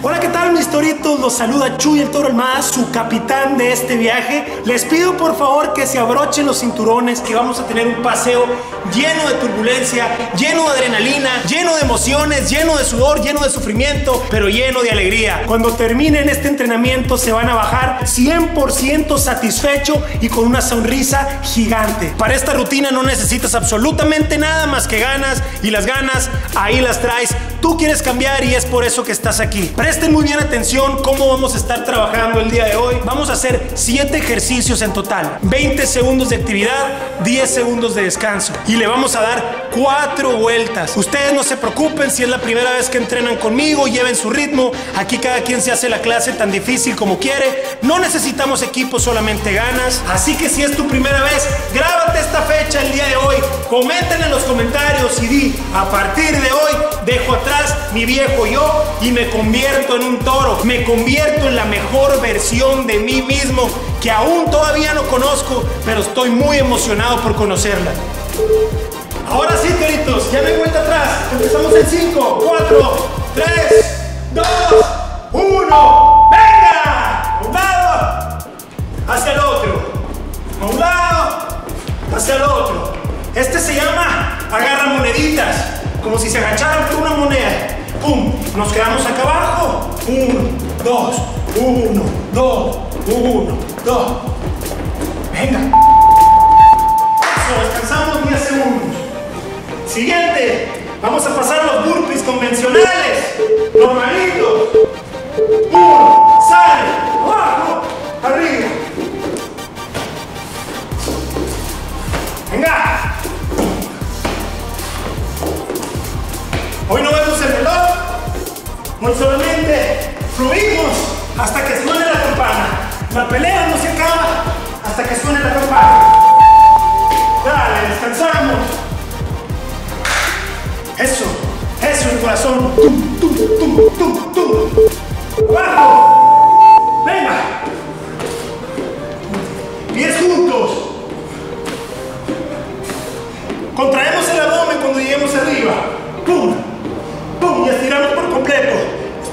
Hola, ¿qué tal mis toritos? Los saluda Chuy el Toro Almada, su capitán de este viaje. Les pido por favor que se abrochen los cinturones, que vamos a tener un paseo lleno de turbulencia, lleno de adrenalina, lleno de emociones, lleno de sudor, lleno de sufrimiento, pero lleno de alegría. Cuando terminen este entrenamiento se van a bajar 100% satisfecho y con una sonrisa gigante. Para esta rutina no necesitas absolutamente nada más que ganas y las ganas ahí las traes. Tú quieres cambiar y es por eso que estás aquí. Presten muy bien atención cómo vamos a estar trabajando el día de hoy. Vamos a hacer 7 ejercicios en total. 20 segundos de actividad, 10 segundos de descanso. Y le vamos a dar 4 vueltas. Ustedes no se preocupen si es la primera vez que entrenan conmigo, lleven su ritmo. Aquí cada quien se hace la clase tan difícil como quiere. No necesitamos equipo, solamente ganas. Así que si es tu primera vez, grábate esta fecha el día de hoy. Comenten en los comentarios y di, a partir de hoy dejo atrás mi viejo yo y me convierto en un toro, me convierto en la mejor versión de mí mismo que aún todavía no conozco, pero estoy muy emocionado por conocerla. Ahora sí, toritos, ya no vuelta atrás. Empezamos en 5, 4, 3, 2, 1. ¡Venga! Un lado, hacia el otro. A un lado, hacia el otro. Este se llama agarra moneditas, como si se agacharan por una moneda. ¡Pum! Nos quedamos acá abajo. Uno, dos, uno, dos, uno, dos. Venga. Eso, descansamos 10 segundos. Siguiente. Vamos a pasar los burpees convencionales. Normalitos. Uno, sale, abajo, arriba. Venga. Hoy no vemos el hoy solamente fluimos hasta que suene la campana. La pelea no se acaba hasta que suene la campana. Dale, descansamos. Eso, eso el corazón. Tum, tum, tum, tum, tum. Abajo.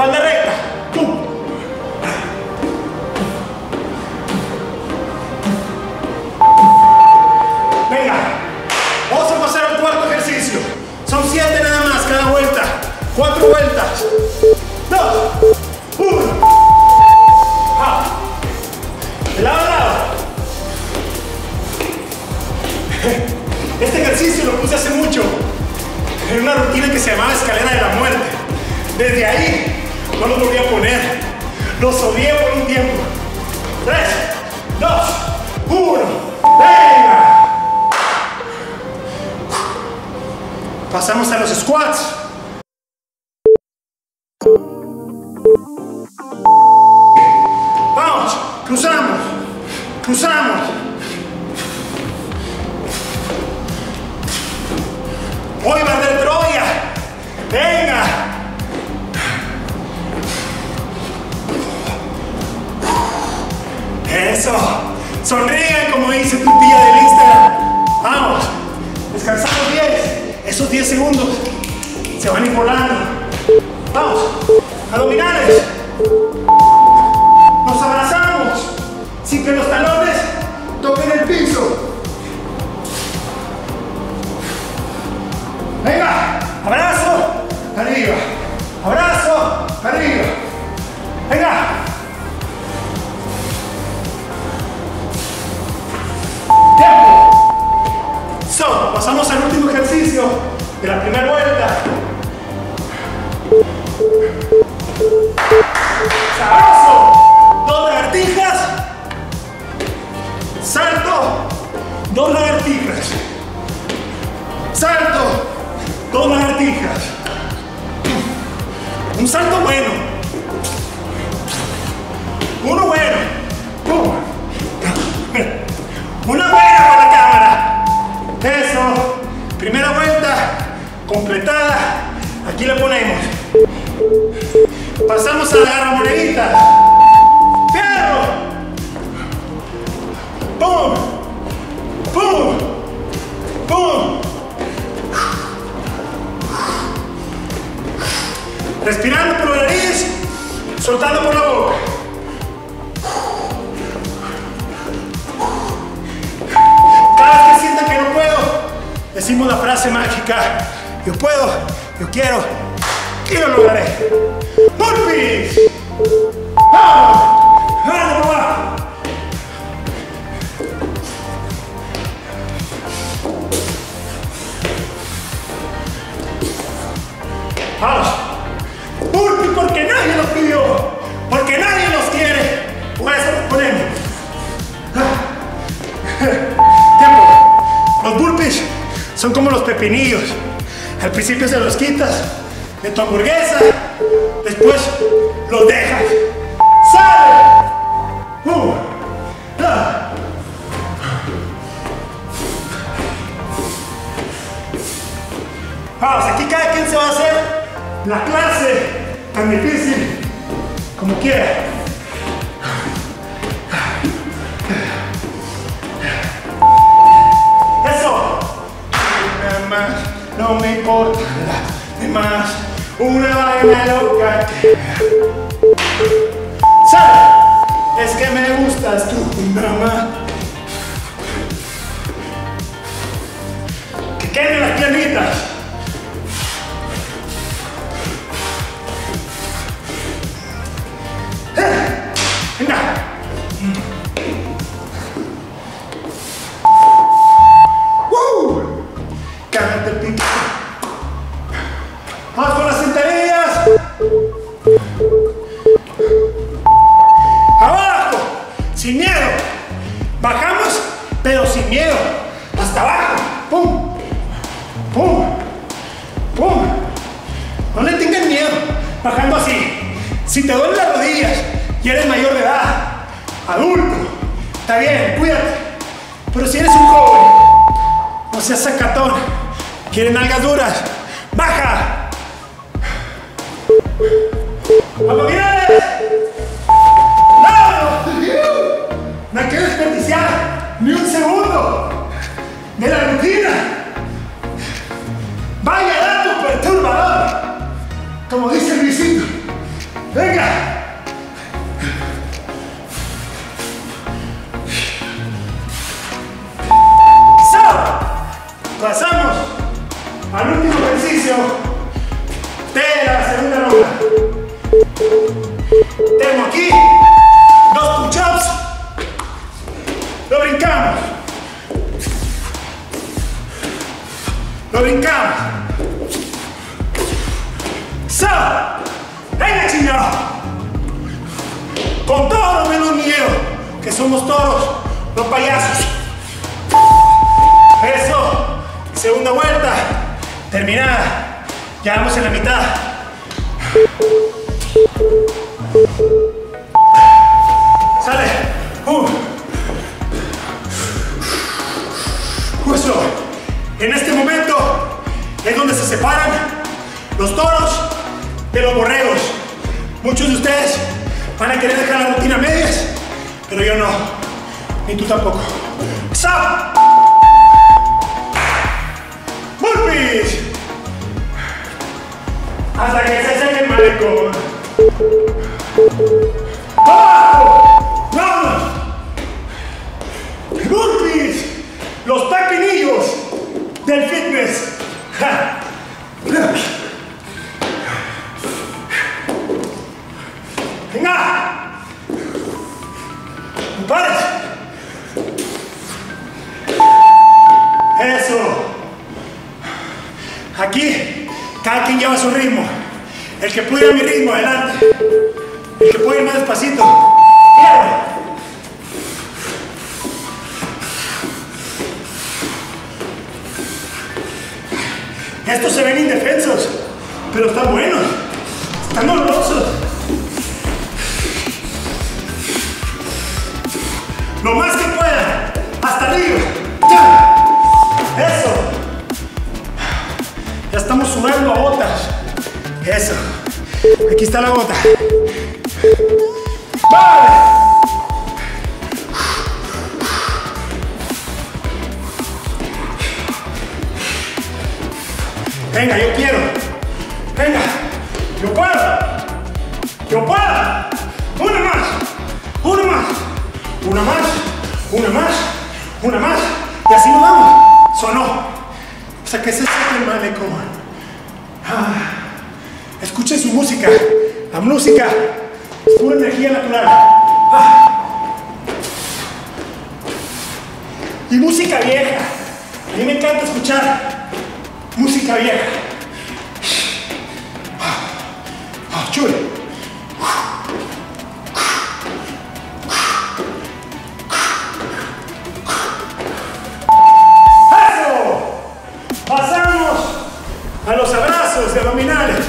para se van a volando. Vamos. Abdominales. Aquí le ponemos. Pasamos a la garra monedita. Fierro. Pum. Pum. Pum. Respirando por la nariz. soltando por la boca. Cada vez que sientan que no puedo, decimos la frase mágica, yo puedo, yo quiero y lo lograré. ¡Burpees! ¡Vamos! ¡Vamos, mamá! ¡Vamos! ¡Burpees porque nadie los pidió! ¡Porque nadie los quiere! Por eso ponemos. Tiempo. Los burpees son como los pepinillos. Al principio se los quitas de tu hamburguesa, después los dejas. ¡Sale! Uh, ah. Vamos, aquí cada quien se va a hacer la clase tan difícil como quiera. Eso. Nada más, no me importa nada más. Una vaina loca que. Es que me gustas tú, mamá. Que queden las piernitas. Que somos toros, no payasos. Eso. Segunda vuelta. Terminada. Ya vamos en la mitad. Sale. Uh. Eso. En este momento es donde se separan los toros de los borregos. Muchos de ustedes van a querer dejar la rutina medias, pero yo no. Ni tú tampoco. ¡Stop! ¡Burpees! Hasta que se seque el malecón. ¡Abajo! ¡Vamos! ¡Burpees! Los pepinillos del fitness. ¡No pares! Eso. Aquí, cada quien lleva su ritmo. El que puede ir a mi ritmo, adelante. El que puede ir más despacito. ¡Fierro! Estos se ven indefensos, pero están buenos. Están dolorosos. Lo más que puedan. Hasta arriba. ¡Ya! Eso. Ya estamos sudando a botas. Eso. Aquí está la bota. ¡Vale! Venga, yo quiero. Venga. Yo puedo. Yo puedo. Una más, una más, una más. Y así nos vamos. Sonó. O sea que ese es el maneco. Ah. Escuchen su música. La música es pura energía natural. Ah. Y música vieja. A mí me encanta escuchar música vieja. Ah, chulo. Los abrazos de abdominales.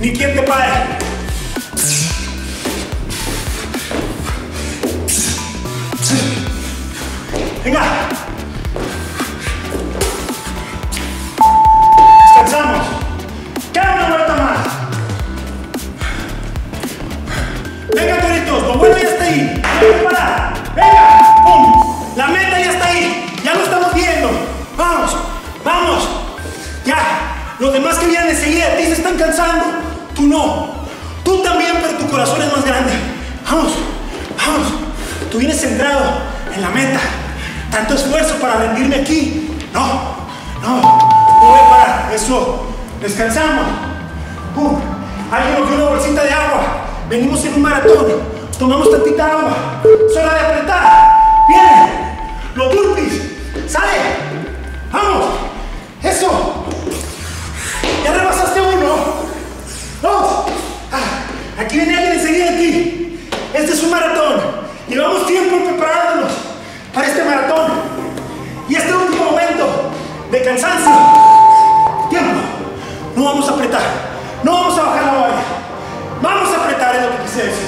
Ni quien te pare. Venga. Están cansando. Tú no. Tú también, pero tu corazón es más grande. Vamos, vamos. Tú vienes centrado en la meta. Tanto esfuerzo para rendirme aquí. No, no. No voy a parar. Eso. Descansamos. Pum. Alguien nos dio una bolsita de agua. Venimos en un maratón. Tomamos tantita agua. Es hora de apretar. Viene. Los burpees. Sale. Vamos. Eso. Aquí viene alguien enseguida de ti. Este es un maratón. Llevamos tiempo preparándonos para este maratón. Y este último momento de cansancio. Tiempo. No vamos a apretar. No vamos a bajar la valla. Vamos a apretar, es lo que quise decir.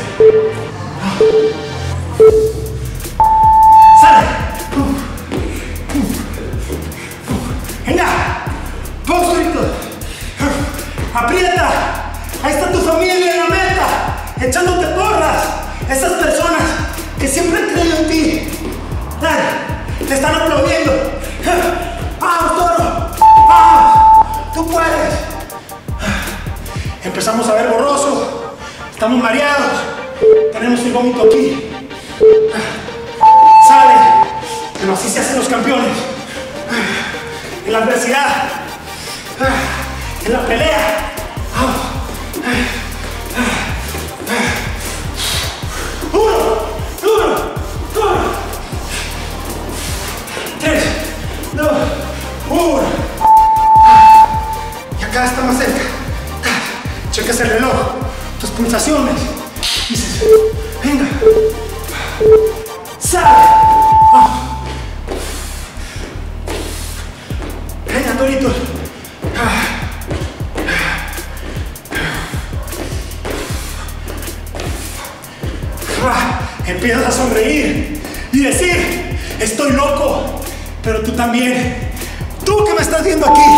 Tú que me estás viendo aquí,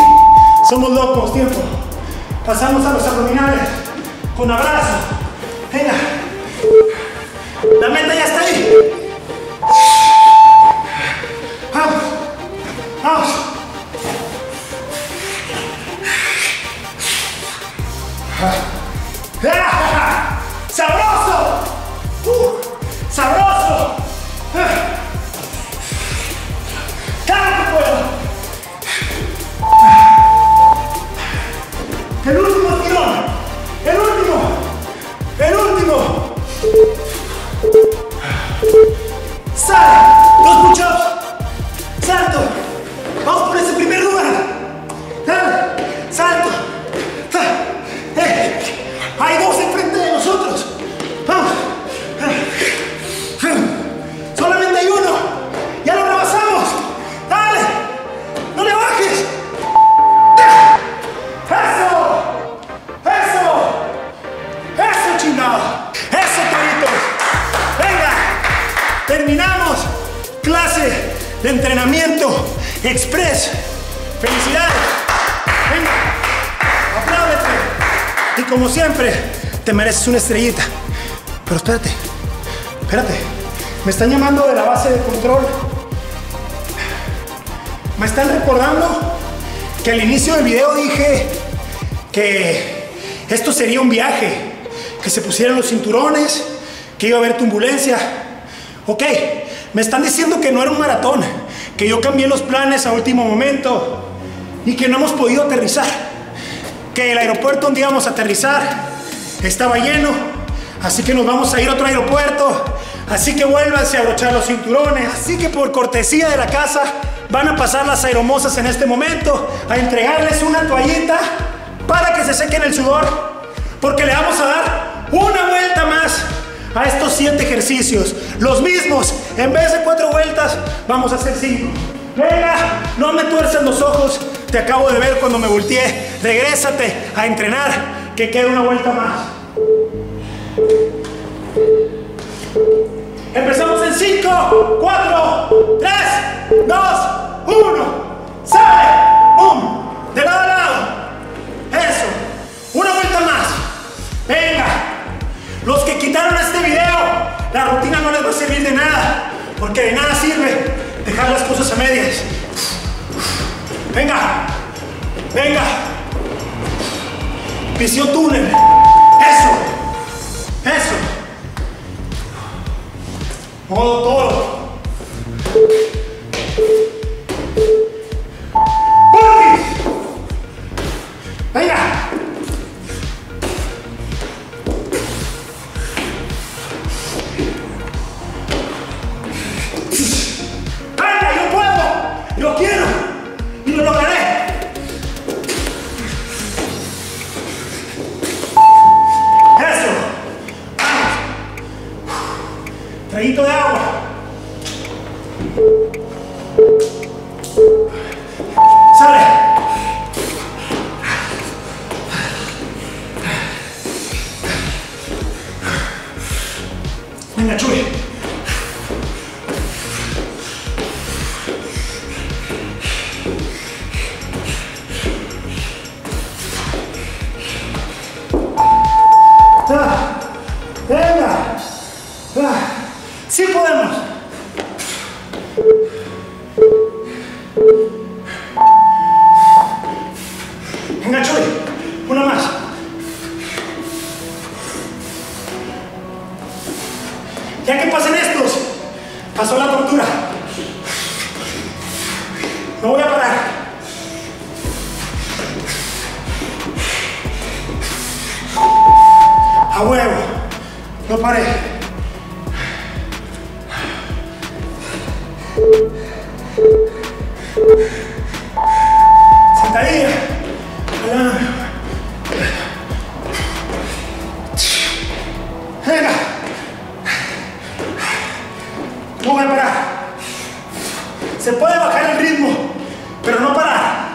somos locos, tiempo. Pasamos a los abdominales con abrazo. Venga. La meta ya Y como siempre, te mereces una estrellita. Pero espérate, espérate. Me están llamando de la base de control. Me están recordando que al inicio del video dije que esto sería un viaje, que se pusieran los cinturones, que iba a haber turbulencia. Ok, me están diciendo que no era un maratón, que yo cambié los planes a último momento y que no hemos podido aterrizar. Que el aeropuerto donde íbamos a aterrizar estaba lleno, así que nos vamos a ir a otro aeropuerto. Así que vuélvanse a abrochar los cinturones. Así que por cortesía de la casa van a pasar las aeromosas en este momento a entregarles una toallita para que se sequen el sudor. Porque le vamos a dar una vuelta más a estos siete ejercicios. Los mismos. En vez de cuatro vueltas, vamos a hacer cinco. Venga, no me tuercen los ojos. Te acabo de ver cuando me volteé. Regrésate a entrenar, que queda una vuelta más. Empezamos en 5, 4, 3, 2, 1. ¡Sale! ¡Pum! De lado a lado. Eso. Una vuelta más. Venga. Los que quitaron este video, la rutina no les va a servir de nada. Porque de nada sirve dejar las cosas a medias. Venga. Venga. Visión túnel. Eso. Eso. Modo toro. Traguito de Venga, Chuy. Una más. Ya que pasen estos, pasó la tortura. No voy a parar. Se puede bajar el ritmo, pero no parar.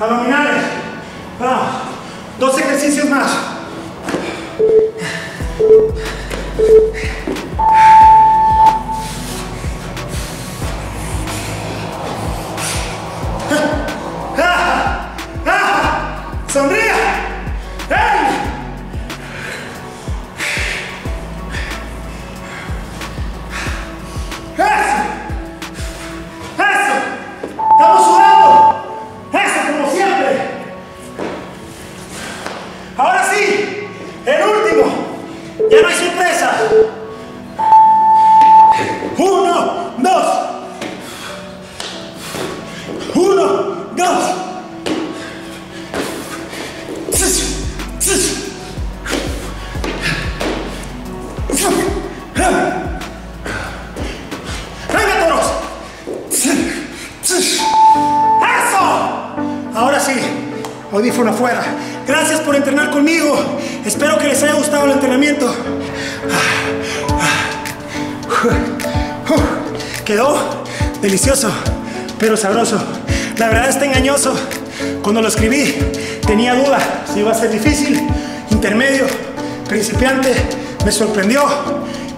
Abdominales. Vamos. Dos ejercicios más. Quedó delicioso, pero sabroso. La verdad está engañoso. Cuando lo escribí, tenía duda si iba a ser difícil, intermedio, principiante me sorprendió,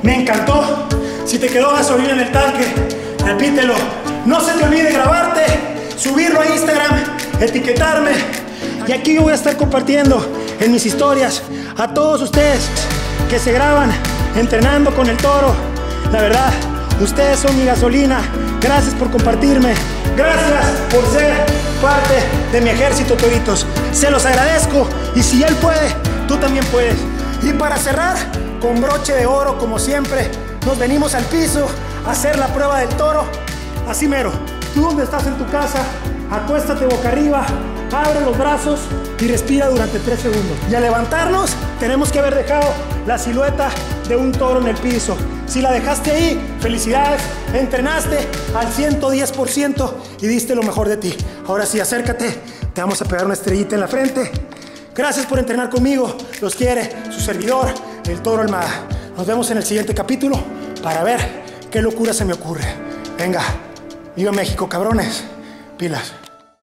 me encantó. Si te quedó gasolina en el tanque, repítelo. No se te olvide grabarte, subirlo a Instagram, etiquetarme. Y aquí yo voy a estar compartiendo en mis historias a todos ustedes que se graban entrenando con el toro. La verdad, ustedes son mi gasolina. Gracias por compartirme. Gracias por ser parte de mi ejército toritos. Se los agradezco y si él puede, tú también puedes. Y para cerrar, con broche de oro como siempre, nos venimos al piso a hacer la prueba del toro. Así mero, tú donde estás en tu casa, acuéstate boca arriba, abre los brazos y respira durante 3 segundos. Y al levantarnos, tenemos que haber dejado la silueta de un toro en el piso. Si la dejaste ahí, felicidades, entrenaste al 110% y diste lo mejor de ti. Ahora sí, acércate, te vamos a pegar una estrellita en la frente. Gracias por entrenar conmigo, los quiere su servidor, el toro Almada. Nos vemos en el siguiente capítulo para ver qué locura se me ocurre. Venga, viva México, cabrones. Pilas.